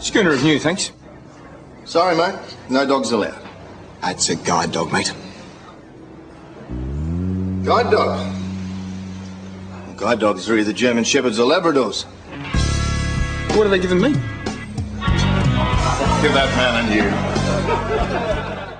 Schooner of new, thanks. Sorry, mate. No dogs allowed. That's a guide dog, mate. Guide dog. Guide dogs are either German Shepherds or Labradors. What are they giving me? Give that man a new.